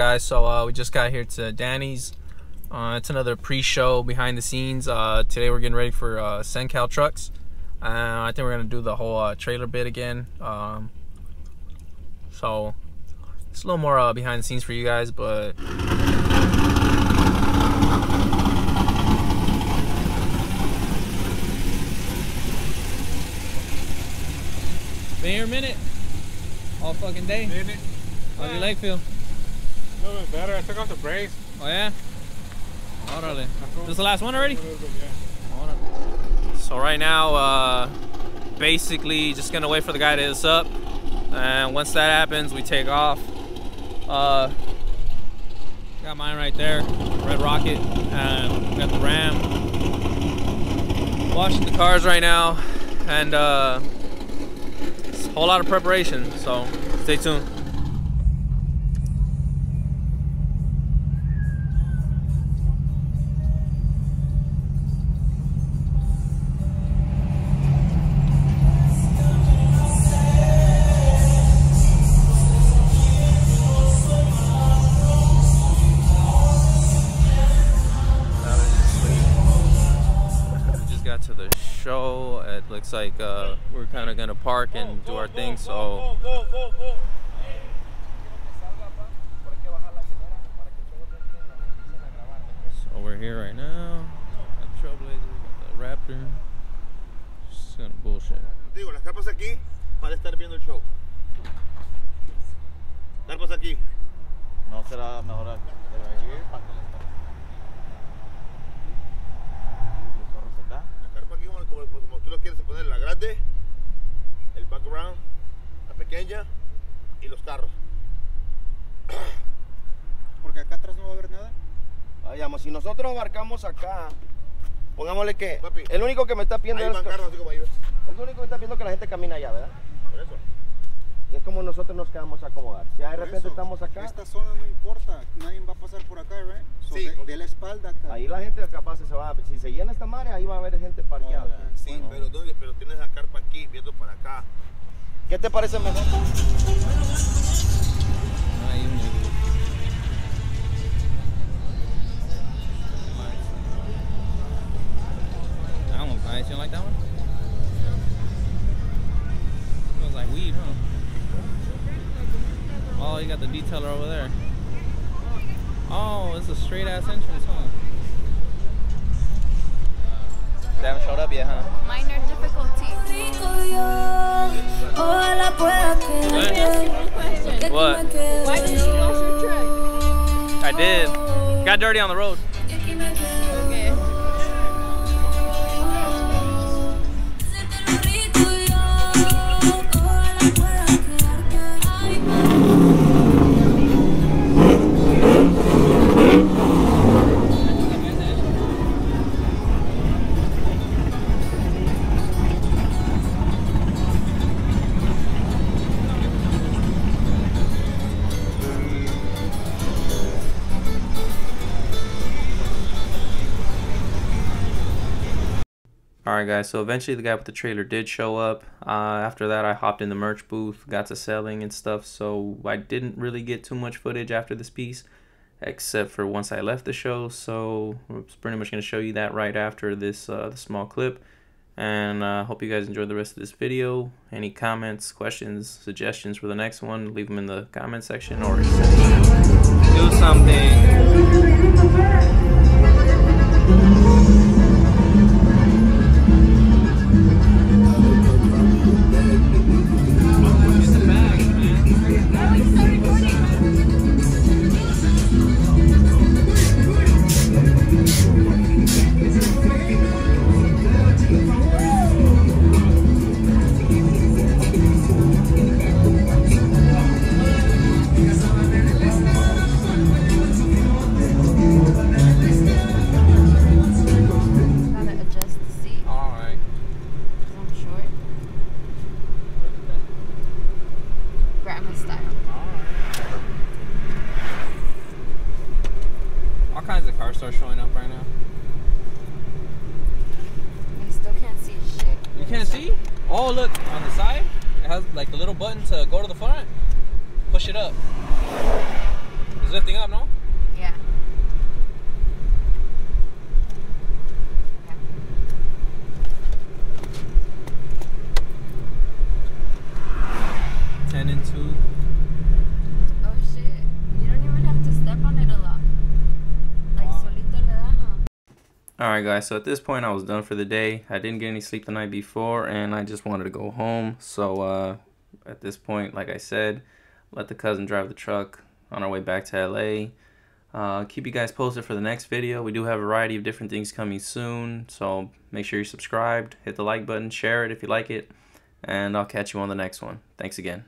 on, guys? So uh, we just got here to Danny's. Uh, it's another pre-show behind the scenes. Uh, today we're getting ready for uh, Cencal trucks. Uh, I think we're gonna do the whole uh, trailer bit again. Um, so it's a little more uh, behind the scenes for you guys, but been here a minute, all fucking day. Minute. How's your leg feel? A little bit better. I took off the brakes. Oh yeah. Órale. This is the last one already? A little bit, yeah. So right now, uh, basically just gonna wait for the guy to hit us up. And once that happens, we take off. Uh, got mine right there, Red Rocket. And got the Ram. Washing the cars right now. And uh, it's a whole lot of preparation, so stay tuned. Got to the show. It looks like uh, we're kind of gonna park and do our thing. So Go, go, go, go. So we're here right now. Got the Trailblazer, got the Raptor. Just kind of bullshit. Digo, las carpas aquí para estar viendo el show. Carpas aquí. No será mejor aquí para pequeña y los carros. Porque acá atrás no va a haber nada. Vayamos, si nosotros abarcamos acá, pongámosle que Papi. el único que me está pidiendo es que- ahí el único que está pidiendo que la gente camina allá, ¿verdad? Por eso. Y es como nosotros nos quedamos a acomodar. Si de Por repente eso, estamos acá, Esta zona no importa, nadie va a pasar por acá, ¿right? So, Sí. de, de la espalda acá. ahí la gente capaz se va, si se llena esta madre, ahí va a haber gente parqueada. Ah, Sí, bueno. pero, pero tienes la carpa aquí, viendo para acá. ¿Qué te parece mejor? Ahí, nigga. That one's nice. You don't like that one? Smells like weed, huh? Oh, you got the detailer over there. Oh, it's a straight ass entrance, huh? They haven't showed up yet, huh? Minor difficulty. Ojalá pueda quedarte. What? Why did you wash your truck? I did. Got dirty on the road. Alright guys, so eventually the guy with the trailer did show up. Uh, after that I hopped in the merch booth, got to selling and stuff, so I didn't really get too much footage after this piece, except for once I left the show, so I'm pretty much going to show you that right after this uh, small clip. And uh, hope you guys enjoyed the rest of this video. Any comments, questions, suggestions for the next one, leave them in the comment section or do something. Right now. I still can't see shit. You can't see? Oh, look on the side. It has like a little button to go to the front. Push it up. It's lifting up, no? Yeah. Ten and two. Oh shit. You don't even have to step on it a lot. Like solito le da, huh? Alright guys, so at this point I was done for the day. I didn't get any sleep the night before and I just wanted to go home. So uh, at this point, like I said, let the cousin drive the truck on our way back to LA. Uh, keep you guys posted for the next video. We do have a variety of different things coming soon. So make sure you're subscribed, hit the like button, share it if you like it. And I'll catch you on the next one. Thanks again.